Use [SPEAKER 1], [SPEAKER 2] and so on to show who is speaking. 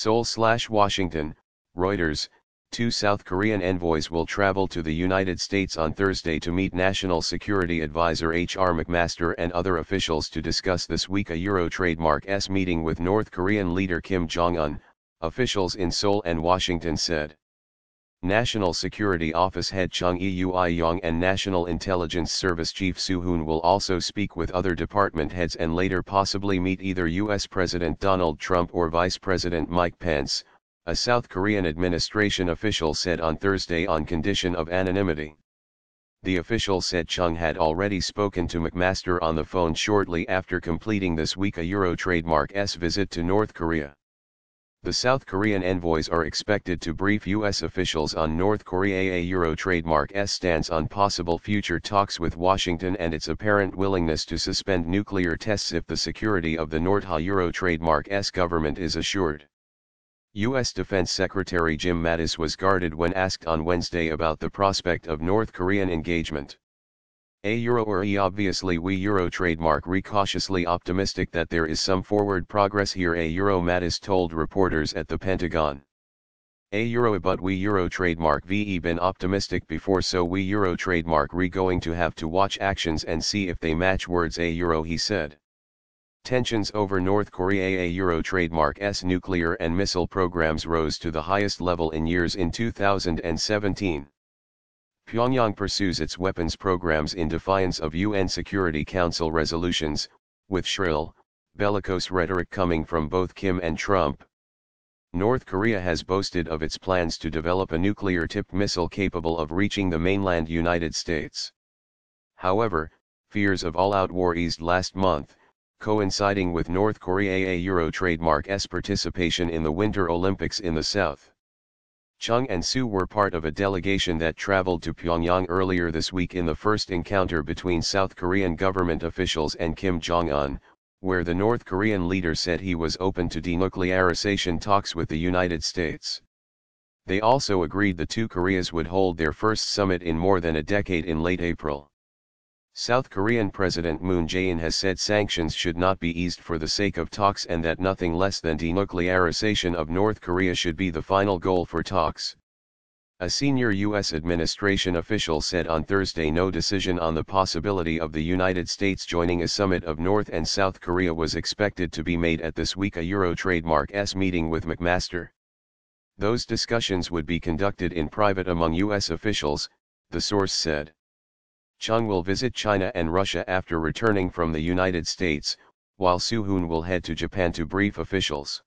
[SPEAKER 1] Seoul slash Washington, Reuters, two South Korean envoys will travel to the United States on Thursday to meet National Security Advisor H.R. McMaster and other officials to discuss this week a Euro trademark S meeting with North Korean leader Kim Jong-un, officials in Seoul and Washington said. National Security Office head Chung Eui-yong and National Intelligence Service Chief Suh Hoon will also speak with other department heads and later possibly meet either U.S. President Donald Trump or Vice President Mike Pence, a South Korean administration official said on Thursday on condition of anonymity. The official said Chung had already spoken to McMaster on the phone shortly after completing this week a Euro trademark S visit to North Korea. The South Korean envoys are expected to brief U.S. officials on North Korea Euro trademark's stance on possible future talks with Washington and its apparent willingness to suspend nuclear tests if the security of the Nordha Euro trademark's government is assured. U.S. Defense Secretary Jim Mattis was guarded when asked on Wednesday about the prospect of North Korean engagement. A euro or e obviously we euro trademark re cautiously optimistic that there is some forward progress here a euro Mattis told reporters at the Pentagon. A euro but we euro trademark ve been optimistic before so we euro trademark re going to have to watch actions and see if they match words a euro he said. Tensions over North Korea a euro trademark S nuclear and missile programs rose to the highest level in years in 2017. Pyongyang pursues its weapons programs in defiance of UN Security Council resolutions, with shrill, bellicose rhetoric coming from both Kim and Trump. North Korea has boasted of its plans to develop a nuclear-tipped missile capable of reaching the mainland United States. However, fears of all-out war eased last month, coinciding with North Korea a Euro trademark's participation in the Winter Olympics in the South. Chung and Suh were part of a delegation that traveled to Pyongyang earlier this week in the first encounter between South Korean government officials and Kim Jong-un, where the North Korean leader said he was open to denuclearization talks with the United States. They also agreed the two Koreas would hold their first summit in more than a decade in late April. South Korean President Moon Jae-in has said sanctions should not be eased for the sake of talks and that nothing less than denuclearization of North Korea should be the final goal for talks. A senior U.S. administration official said on Thursday no decision on the possibility of the United States joining a summit of North and South Korea was expected to be made at this week a Euro trademark S meeting with McMaster. Those discussions would be conducted in private among U.S. officials, the source said. Chung will visit China and Russia after returning from the United States, while Suh Hoon will head to Japan to brief officials.